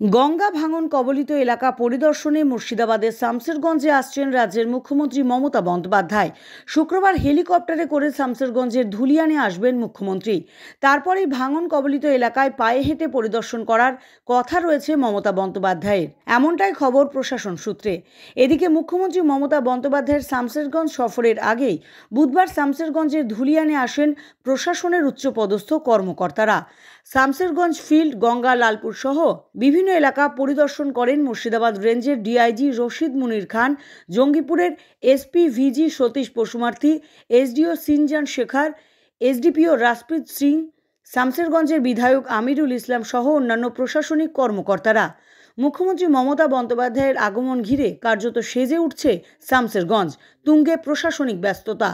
গঙ্গা ভাঙন কবলিত এলাকা পরিদর্শনে মুর্শিদাবাদের শামসেরগঞ্জে আসছেন রাজ্যের মুখ্যমন্ত্রী মমতা বন্দ্যোপাধ্যায়। শুক্রবার হেলিকপ্টারে করে শামসেরগঞ্জের ধুলিয়ানে আসবেন মুখ্যমন্ত্রী। তারপরেই ভাঙন কবলিত এলাকায় পায়ে হেঁটে পরিদর্শন করার কথা রয়েছে মমতা বন্দ্যোপাধ্যায়ের। এমনটাই খবর প্রশাসন সূত্রে। এদিকে মুখ্যমন্ত্রী মমতা বন্দ্যোপাধ্যায়ের শামসেরগঞ্জ সফরের আগেই বুধবার শামসেরগঞ্জের ধুলিয়ানে আসেন প্রশাসনের উচ্চপদস্থ কর্মকর্তারা। শামসেরগঞ্জ ফিল্ড, গঙ্গা, লালপুর সহ বিভিন্ন এলাকা পরিদর্শন করেন মুর্শিদাবাদ রেঞ্জের ডিআইজি রশিদ মুনির খান, জঙ্গিপুরের এসপি ভিজি সতীশ পশুমার্থী এসডিও সিনজান শেখার, এসডিপিও রাজপ্রীত সিং শামসেরগঞ্জের বিধায়ক আমিরুল ইসলাম সহ অন্যান্য প্রশাসনিক কর্মকর্তারা। মুখ্যমন্ত্রী মমতা বন্দ্যোপাধ্যায়ের আগমন ঘিরে কার্যত সেজে উঠছে শামসেরগঞ্জ তুঙ্গে প্রশাসনিক ব্যস্ততা।